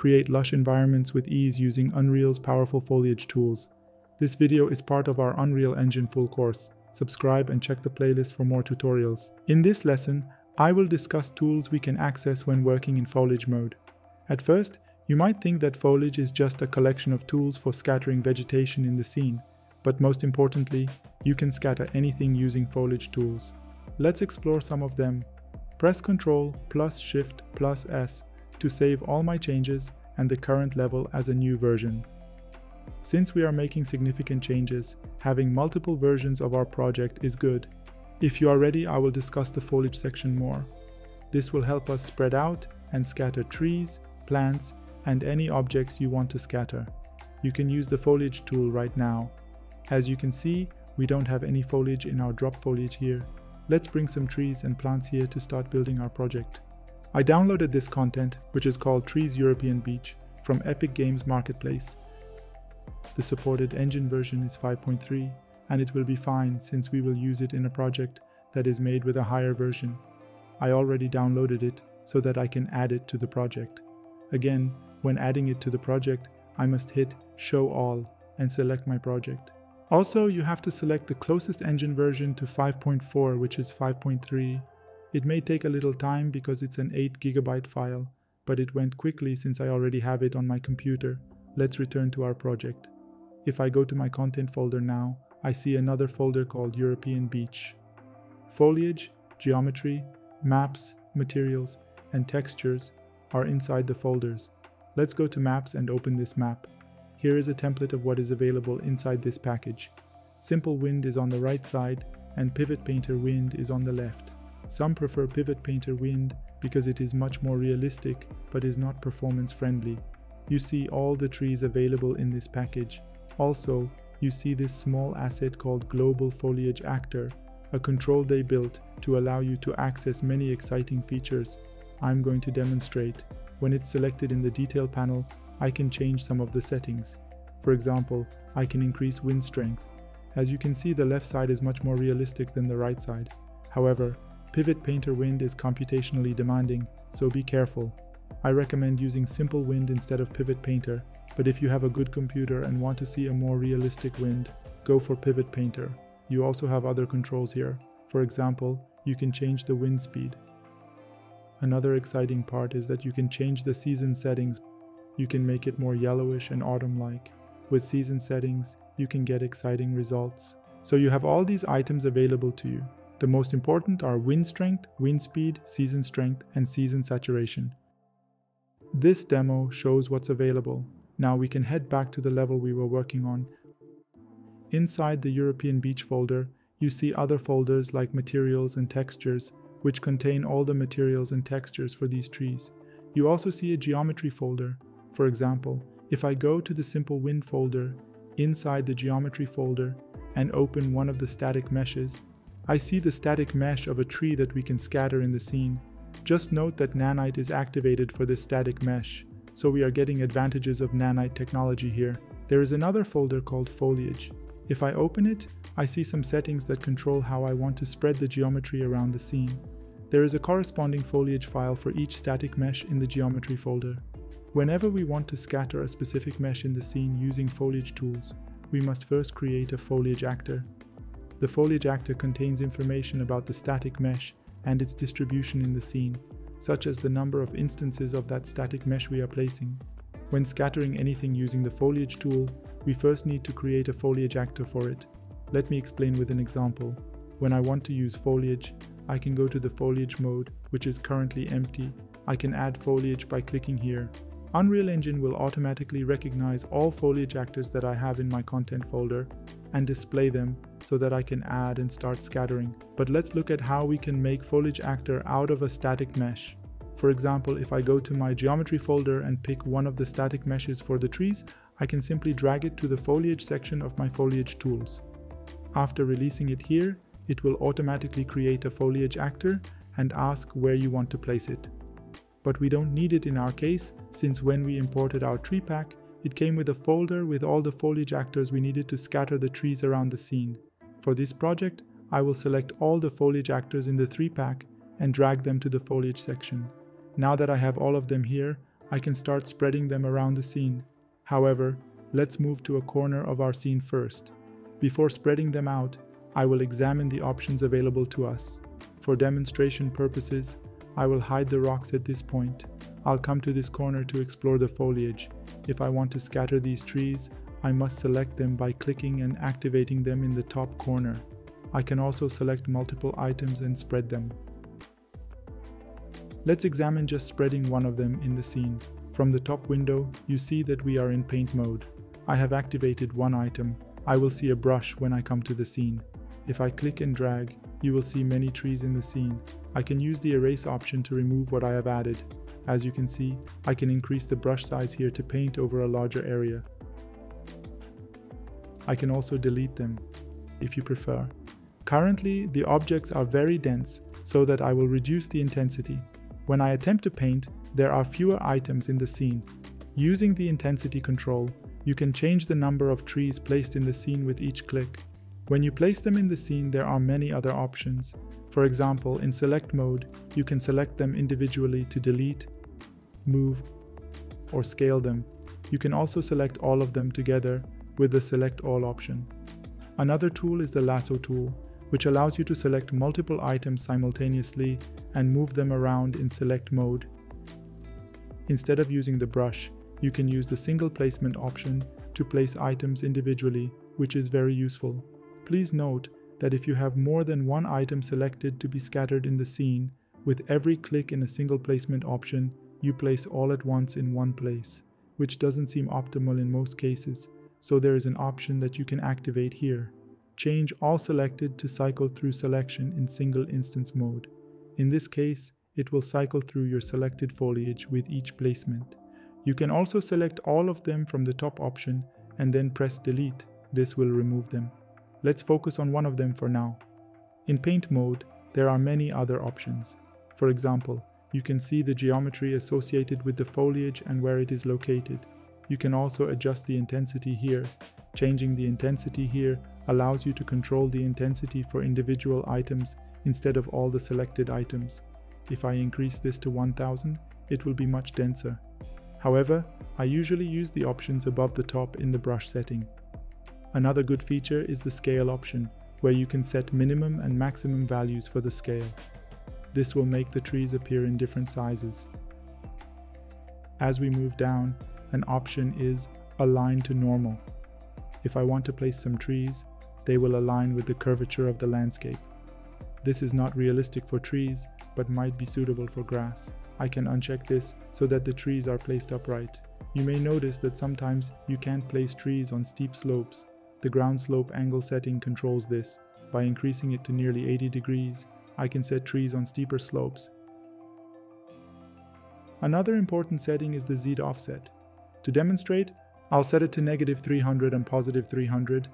create lush environments with ease using Unreal's powerful foliage tools. This video is part of our Unreal Engine full course. Subscribe and check the playlist for more tutorials. In this lesson, I will discuss tools we can access when working in foliage mode. At first, you might think that foliage is just a collection of tools for scattering vegetation in the scene, but most importantly, you can scatter anything using foliage tools. Let's explore some of them. Press Ctrl plus Shift plus S to save all my changes and the current level as a new version. Since we are making significant changes, having multiple versions of our project is good. If you are ready, I will discuss the foliage section more. This will help us spread out and scatter trees, plants, and any objects you want to scatter. You can use the foliage tool right now. As you can see, we don't have any foliage in our drop foliage here. Let's bring some trees and plants here to start building our project. I downloaded this content, which is called Trees European Beech, from Epic Games Marketplace. The supported engine version is 5.3, and it will be fine since we will use it in a project that is made with a higher version. I already downloaded it so that I can add it to the project. Again, when adding it to the project, I must hit Show All and select my project. Also, you have to select the closest engine version to 5.4, which is 5.3, it may take a little time because it's an 8 gigabyte file, but it went quickly since I already have it on my computer. Let's return to our project. If I go to my content folder now, I see another folder called European Beech. Foliage, geometry, maps, materials, and textures are inside the folders. Let's go to maps and open this map. Here is a template of what is available inside this package. Simple Wind is on the right side and Pivot Painter Wind is on the left. Some prefer Pivot Painter Wind because it is much more realistic but is not performance friendly. You see all the trees available in this package. Also, you see this small asset called Global Foliage Actor, a control they built to allow you to access many exciting features. I'm going to demonstrate. When it's selected in the detail panel, I can change some of the settings. For example, I can increase wind strength. As you can see, the left side is much more realistic than the right side. However, Pivot Painter Wind is computationally demanding, so be careful. I recommend using Simple Wind instead of Pivot Painter, but if you have a good computer and want to see a more realistic wind, go for Pivot Painter. You also have other controls here. For example, you can change the wind speed. Another exciting part is that you can change the season settings. You can make it more yellowish and autumn-like. With season settings, you can get exciting results. So you have all these items available to you. The most important are wind strength, wind speed, season strength, and season saturation. This demo shows what's available. Now we can head back to the level we were working on. Inside the European Beech folder, you see other folders like materials and textures, which contain all the materials and textures for these trees. You also see a geometry folder. For example, if I go to the Simple Wind folder, inside the geometry folder, and open one of the static meshes, I see the static mesh of a tree that we can scatter in the scene. Just note that Nanite is activated for this static mesh, so we are getting advantages of Nanite technology here. There is another folder called Foliage. If I open it, I see some settings that control how I want to spread the geometry around the scene. There is a corresponding foliage file for each static mesh in the geometry folder. Whenever we want to scatter a specific mesh in the scene using foliage tools, we must first create a foliage actor. The foliage actor contains information about the static mesh and its distribution in the scene, such as the number of instances of that static mesh we are placing. When scattering anything using the foliage tool, we first need to create a foliage actor for it. Let me explain with an example. When I want to use foliage, I can go to the foliage mode, which is currently empty. I can add foliage by clicking here. Unreal Engine will automatically recognize all foliage actors that I have in my content folder and display them so that I can add and start scattering. But let's look at how we can make foliage actor out of a static mesh. For example, if I go to my geometry folder and pick one of the static meshes for the trees, I can simply drag it to the foliage section of my foliage tools. After releasing it here, it will automatically create a foliage actor and ask where you want to place it. But we don't need it in our case, since when we imported our tree pack, it came with a folder with all the foliage actors we needed to scatter the trees around the scene. For this project, I will select all the foliage actors in the 3 pack and drag them to the foliage section. Now that I have all of them here, I can start spreading them around the scene. However, let's move to a corner of our scene first. Before spreading them out, I will examine the options available to us. For demonstration purposes, I will hide the rocks at this point. I'll come to this corner to explore the foliage. If I want to scatter these trees, I must select them by clicking and activating them in the top corner. I can also select multiple items and spread them. Let's examine just spreading one of them in the scene. From the top window, you see that we are in paint mode. I have activated one item. I will see a brush when I come to the scene. If I click and drag, you will see many trees in the scene. I can use the erase option to remove what I have added. As you can see, I can increase the brush size here to paint over a larger area. I can also delete them, if you prefer. Currently, the objects are very dense, so that I will reduce the intensity. When I attempt to paint, there are fewer items in the scene. Using the intensity control, you can change the number of trees placed in the scene with each click. When you place them in the scene, there are many other options. For example, in select mode, you can select them individually to delete, move, or scale them. You can also select all of them together with the select all option. Another tool is the lasso tool, which allows you to select multiple items simultaneously and move them around in select mode. Instead of using the brush, you can use the single placement option to place items individually, which is very useful. Please note that if you have more than one item selected to be scattered in the scene, with every click in a single placement option, you place all at once in one place, which doesn't seem optimal in most cases, so there is an option that you can activate here. Change all selected to cycle through selection in single instance mode. In this case, it will cycle through your selected foliage with each placement. You can also select all of them from the top option and then press delete. This will remove them. Let's focus on one of them for now. In paint mode, there are many other options. For example, you can see the geometry associated with the foliage and where it is located. You can also adjust the intensity here. Changing the intensity here allows you to control the intensity for individual items instead of all the selected items. If I increase this to 1000, it will be much denser. However, I usually use the options above the top in the brush setting. Another good feature is the scale option, where you can set minimum and maximum values for the scale. This will make the trees appear in different sizes. As we move down, an option is Align to Normal. If I want to place some trees, they will align with the curvature of the landscape. This is not realistic for trees, but might be suitable for grass. I can uncheck this so that the trees are placed upright. You may notice that sometimes you can't place trees on steep slopes. The ground slope angle setting controls this. By increasing it to nearly 80 degrees, I can set trees on steeper slopes. Another important setting is the Z offset. To demonstrate, I'll set it to negative 300 and positive 300.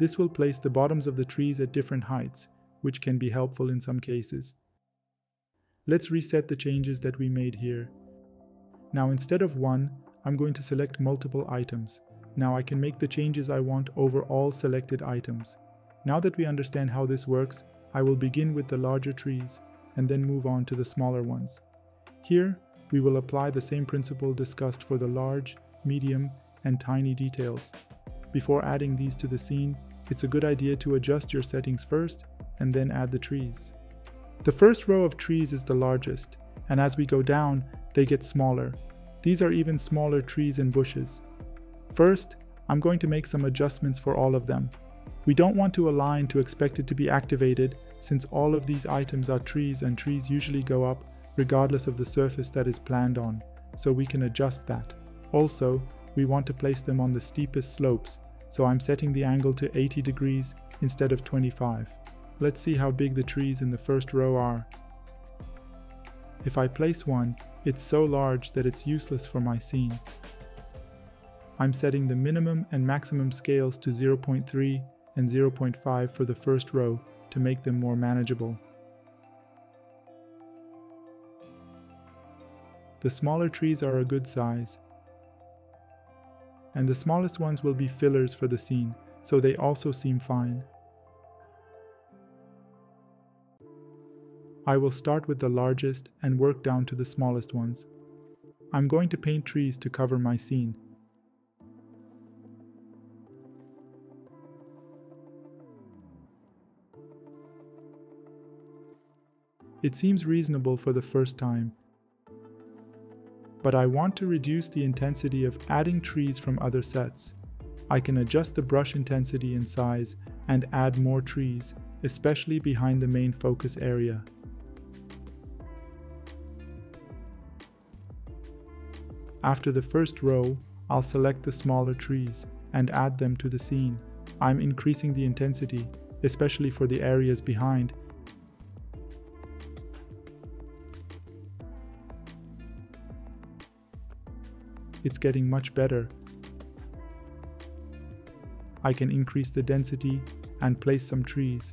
This will place the bottoms of the trees at different heights, which can be helpful in some cases. Let's reset the changes that we made here. Now instead of one, I'm going to select multiple items. Now I can make the changes I want over all selected items. Now that we understand how this works, I will begin with the larger trees and then move on to the smaller ones. Here, we will apply the same principle discussed for the large, medium, and tiny details. Before adding these to the scene, it's a good idea to adjust your settings first and then add the trees. The first row of trees is the largest, and as we go down, they get smaller. These are even smaller trees and bushes. First, I'm going to make some adjustments for all of them. We don't want to align to expect it to be activated since all of these items are trees and trees usually go up regardless of the surface that is planned on, so we can adjust that. Also, we want to place them on the steepest slopes, so I'm setting the angle to 80 degrees instead of 25. Let's see how big the trees in the first row are. If I place one, it's so large that it's useless for my scene. I'm setting the minimum and maximum scales to 0.3 and 0.5 for the first row to make them more manageable. The smaller trees are a good size, and the smallest ones will be fillers for the scene, so they also seem fine. I will start with the largest and work down to the smallest ones. I'm going to paint trees to cover my scene. It seems reasonable for the first time, but I want to reduce the intensity of adding trees from other sets. I can adjust the brush intensity and size and add more trees, especially behind the main focus area. After the first row, I'll select the smaller trees and add them to the scene. I'm increasing the intensity, especially for the areas behind. It's getting much better. I can increase the density and place some trees.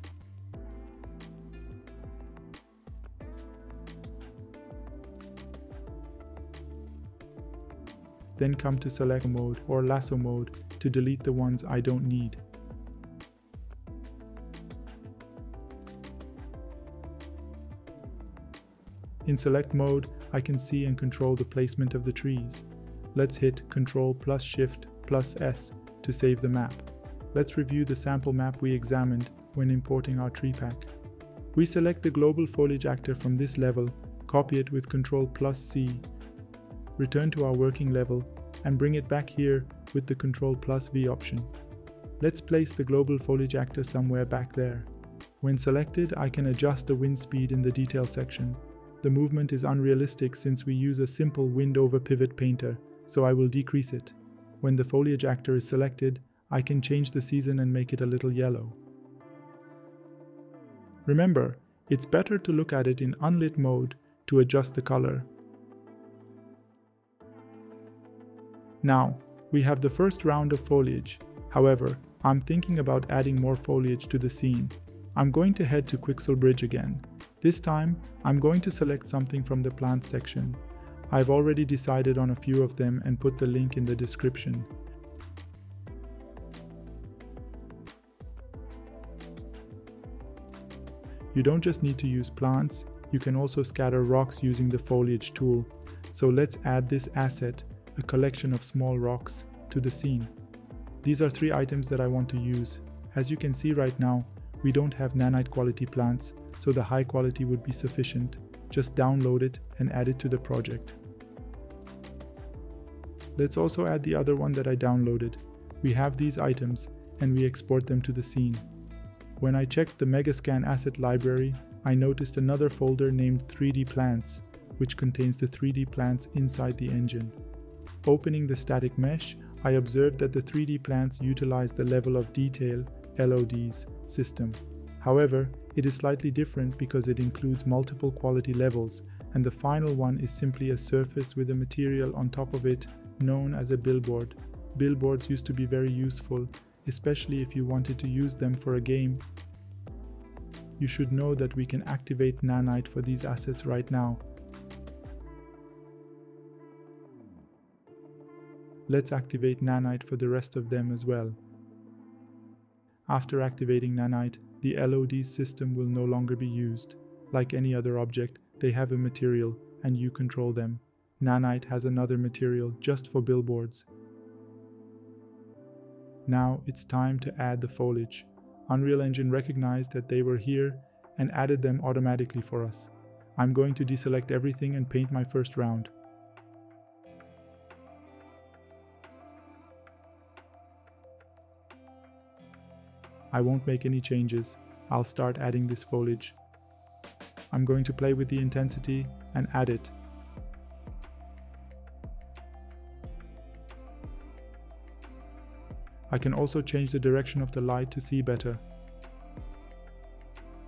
then come to select mode or lasso mode to delete the ones I don't need. In select mode, I can see and control the placement of the trees. Let's hit Ctrl plus Shift plus S to save the map. Let's review the sample map we examined when importing our tree pack. We select the global foliage actor from this level, copy it with Ctrl plus C return to our working level, and bring it back here with the Ctrl plus V option. Let's place the global foliage actor somewhere back there. When selected, I can adjust the wind speed in the detail section. The movement is unrealistic since we use a simple wind over pivot painter, so I will decrease it. When the foliage actor is selected, I can change the season and make it a little yellow. Remember, it's better to look at it in unlit mode to adjust the color Now, we have the first round of foliage. However, I'm thinking about adding more foliage to the scene. I'm going to head to Quixel Bridge again. This time, I'm going to select something from the plant section. I've already decided on a few of them and put the link in the description. You don't just need to use plants, you can also scatter rocks using the foliage tool. So let's add this asset a collection of small rocks, to the scene. These are three items that I want to use. As you can see right now, we don't have nanite quality plants, so the high quality would be sufficient. Just download it and add it to the project. Let's also add the other one that I downloaded. We have these items and we export them to the scene. When I checked the Megascan asset library, I noticed another folder named 3D plants, which contains the 3D plants inside the engine. Opening the static mesh, I observed that the 3D plants utilize the level of detail LOD's system. However, it is slightly different because it includes multiple quality levels, and the final one is simply a surface with a material on top of it known as a billboard. Billboards used to be very useful, especially if you wanted to use them for a game. You should know that we can activate Nanite for these assets right now, let's activate nanite for the rest of them as well. After activating nanite, the LOD system will no longer be used. Like any other object, they have a material and you control them. Nanite has another material just for billboards. Now it's time to add the foliage. Unreal Engine recognized that they were here and added them automatically for us. I'm going to deselect everything and paint my first round. I won't make any changes. I'll start adding this foliage. I'm going to play with the intensity and add it. I can also change the direction of the light to see better.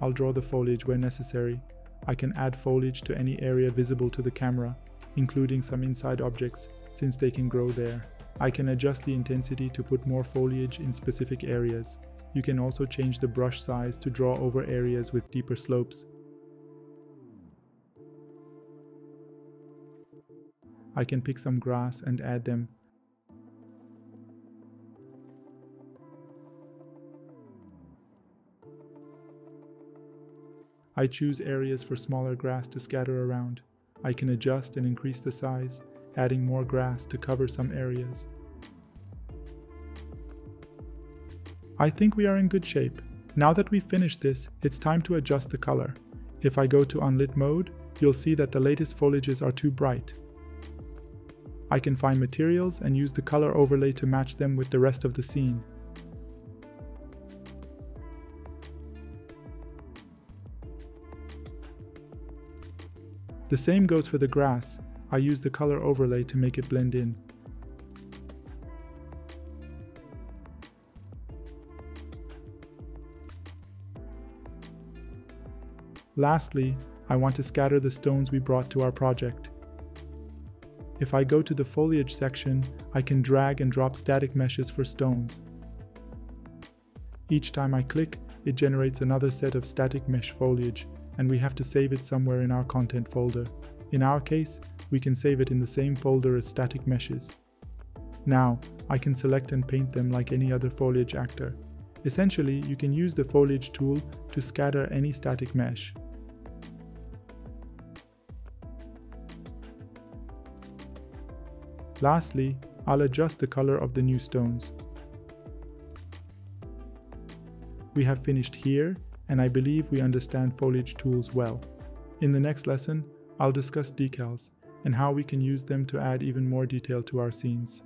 I'll draw the foliage where necessary. I can add foliage to any area visible to the camera, including some inside objects, since they can grow there. I can adjust the intensity to put more foliage in specific areas. You can also change the brush size to draw over areas with deeper slopes. I can pick some grass and add them. I choose areas for smaller grass to scatter around. I can adjust and increase the size, adding more grass to cover some areas. I think we are in good shape. Now that we've finished this, it's time to adjust the color. If I go to unlit mode, you'll see that the latest foliages are too bright. I can find materials and use the color overlay to match them with the rest of the scene. The same goes for the grass, I use the color overlay to make it blend in. Lastly, I want to scatter the stones we brought to our project. If I go to the foliage section, I can drag and drop static meshes for stones. Each time I click, it generates another set of static mesh foliage, and we have to save it somewhere in our content folder. In our case, we can save it in the same folder as static meshes. Now, I can select and paint them like any other foliage actor. Essentially, you can use the foliage tool to scatter any static mesh. Lastly, I'll adjust the color of the new stones. We have finished here, and I believe we understand foliage tools well. In the next lesson, I'll discuss decals and how we can use them to add even more detail to our scenes.